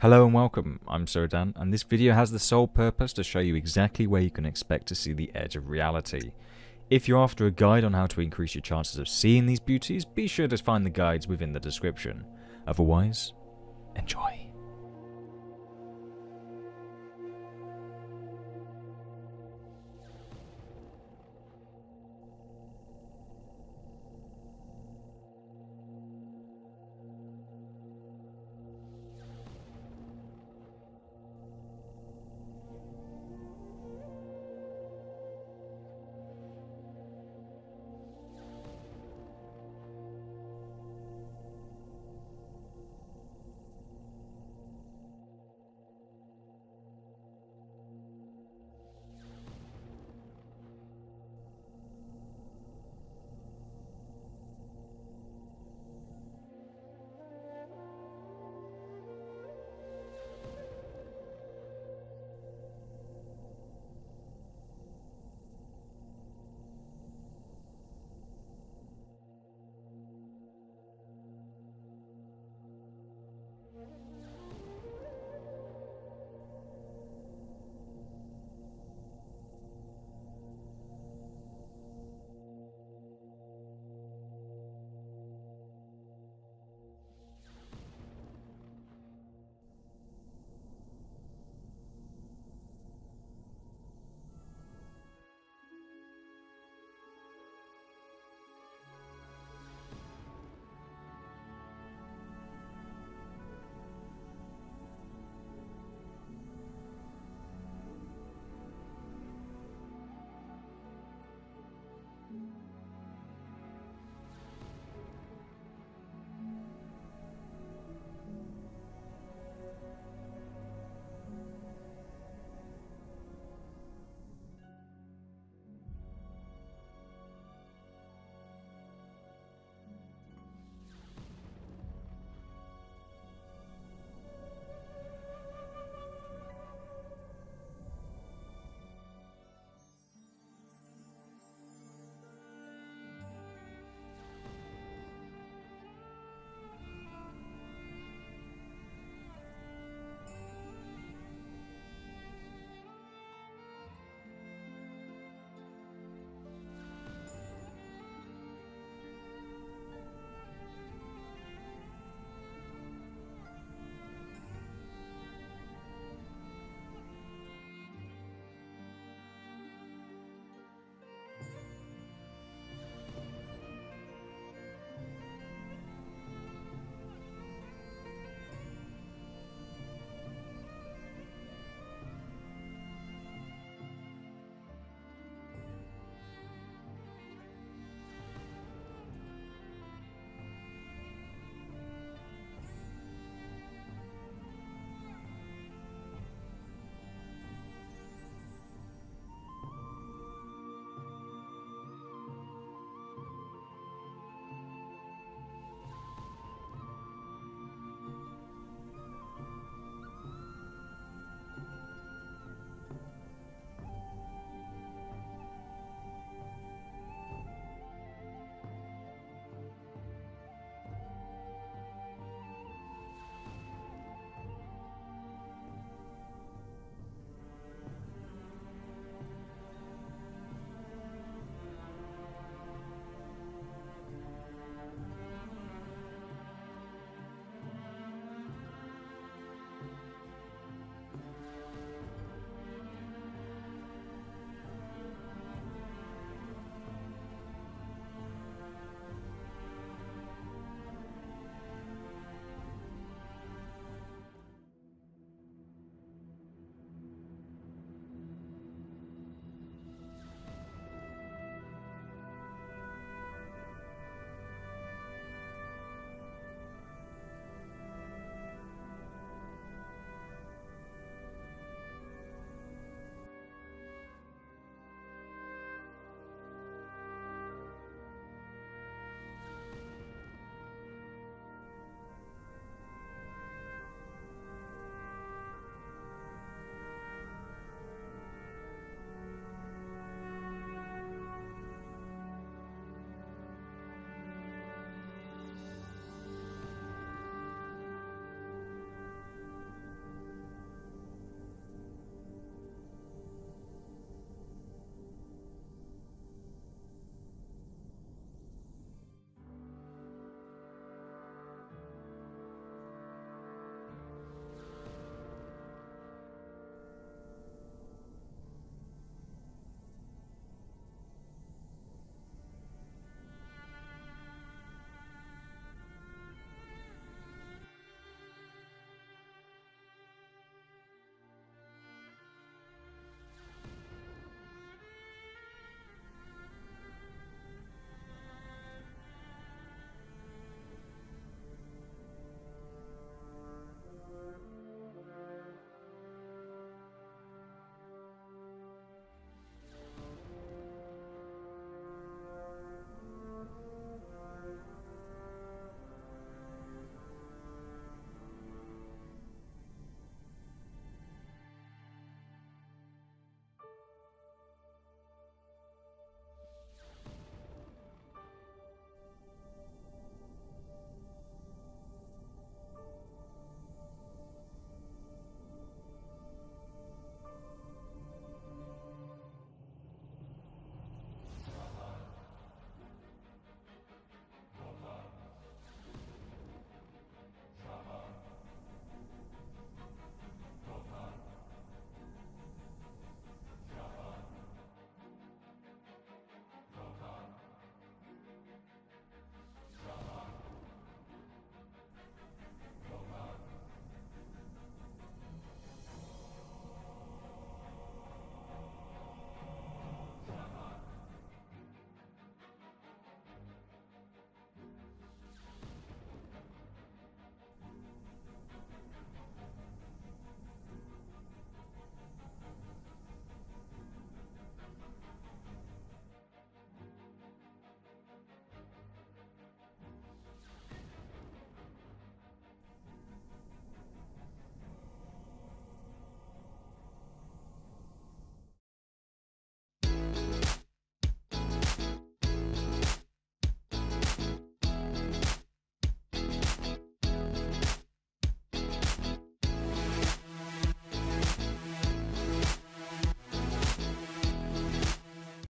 Hello and welcome, I'm SerroDan, and this video has the sole purpose to show you exactly where you can expect to see the edge of reality. If you're after a guide on how to increase your chances of seeing these beauties, be sure to find the guides within the description. Otherwise, enjoy.